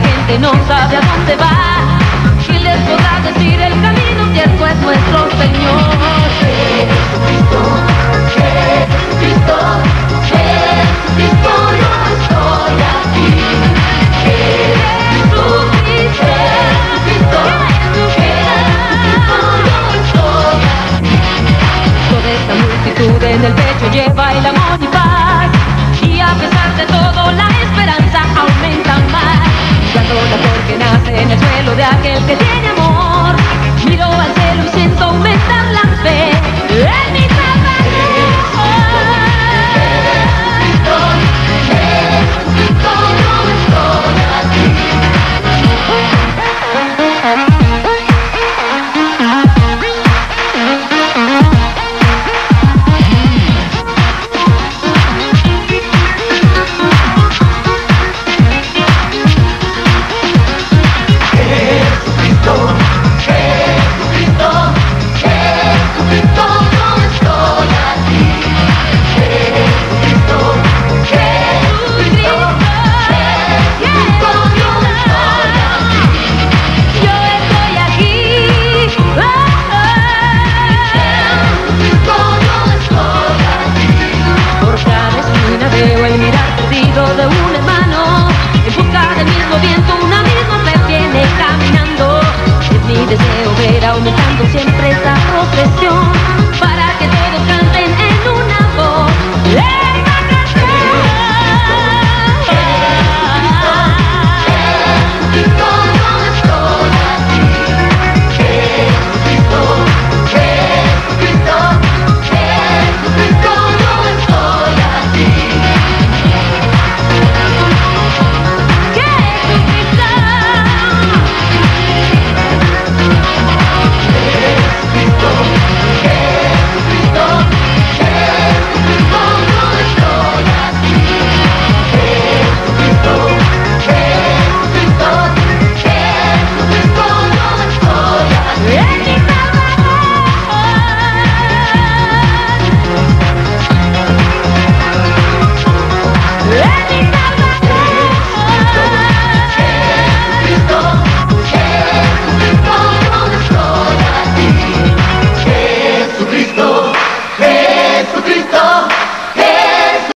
la gente no sabe a dónde va. ¿Quién les podrá decir el camino si es nuestro Señor? Jesucristo, Jesucristo, Jesucristo, yo estoy aquí. Jesucristo, Jesucristo, Jesucristo, yo estoy aquí. Toda esta multitud en el pecho lleva el amor y